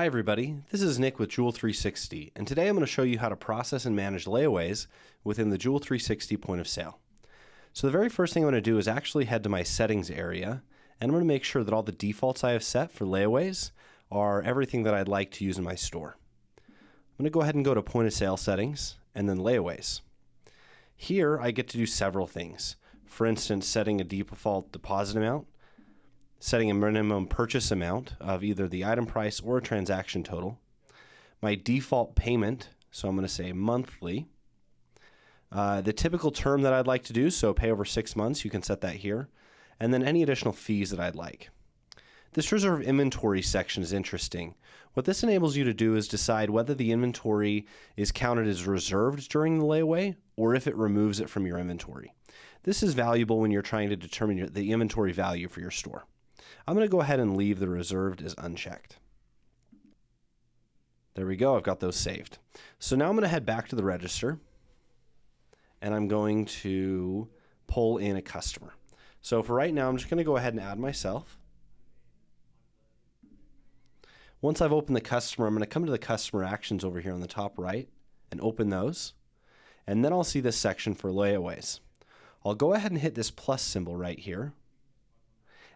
Hi everybody, this is Nick with Jewel 360, and today I'm going to show you how to process and manage layaways within the Jewel 360 point of sale. So the very first thing I'm going to do is actually head to my settings area, and I'm going to make sure that all the defaults I have set for layaways are everything that I'd like to use in my store. I'm going to go ahead and go to point of sale settings, and then layaways. Here I get to do several things. For instance, setting a default deposit amount, setting a minimum purchase amount of either the item price or a transaction total, my default payment, so I'm going to say monthly, uh, the typical term that I'd like to do, so pay over six months, you can set that here, and then any additional fees that I'd like. This reserve inventory section is interesting. What this enables you to do is decide whether the inventory is counted as reserved during the layaway or if it removes it from your inventory. This is valuable when you're trying to determine the inventory value for your store. I'm going to go ahead and leave the reserved as unchecked. There we go, I've got those saved. So now I'm going to head back to the register and I'm going to pull in a customer. So for right now, I'm just going to go ahead and add myself. Once I've opened the customer, I'm going to come to the customer actions over here on the top right and open those. And then I'll see this section for layaways. I'll go ahead and hit this plus symbol right here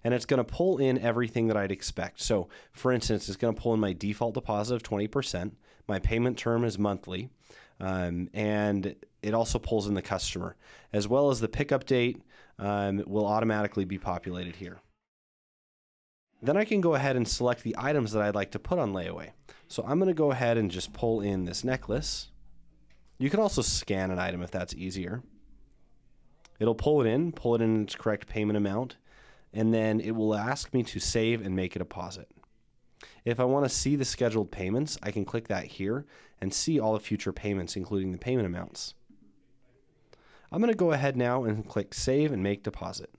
and it's going to pull in everything that I'd expect. So, for instance, it's going to pull in my default deposit of 20%. My payment term is monthly, um, and it also pulls in the customer, as well as the pickup date um, will automatically be populated here. Then I can go ahead and select the items that I'd like to put on layaway. So I'm going to go ahead and just pull in this necklace. You can also scan an item if that's easier. It'll pull it in, pull it in its correct payment amount, and then it will ask me to save and make a deposit. If I want to see the scheduled payments, I can click that here and see all the future payments, including the payment amounts. I'm going to go ahead now and click Save and Make Deposit.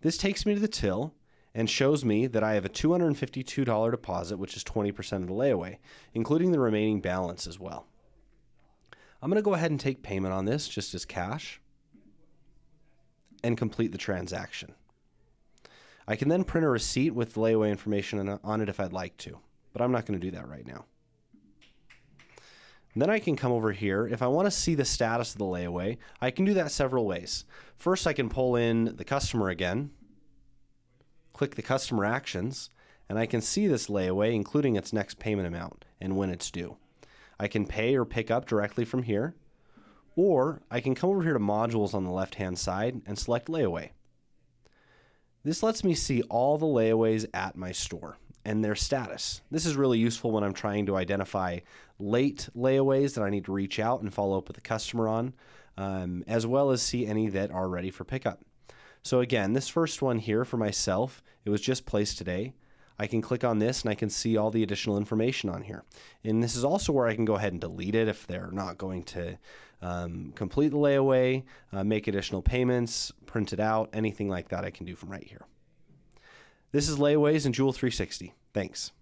This takes me to the till and shows me that I have a $252 deposit, which is 20% of the layaway, including the remaining balance as well. I'm going to go ahead and take payment on this just as cash and complete the transaction. I can then print a receipt with layaway information on it if I'd like to, but I'm not going to do that right now. And then I can come over here. If I want to see the status of the layaway, I can do that several ways. First, I can pull in the customer again, click the customer actions, and I can see this layaway, including its next payment amount and when it's due. I can pay or pick up directly from here, or I can come over here to modules on the left hand side and select layaway. This lets me see all the layaways at my store and their status. This is really useful when I'm trying to identify late layaways that I need to reach out and follow up with the customer on, um, as well as see any that are ready for pickup. So again, this first one here for myself, it was just placed today. I can click on this and I can see all the additional information on here. And this is also where I can go ahead and delete it if they're not going to um, complete the layaway, uh, make additional payments, print it out, anything like that I can do from right here. This is Layaways and Jewel 360. Thanks.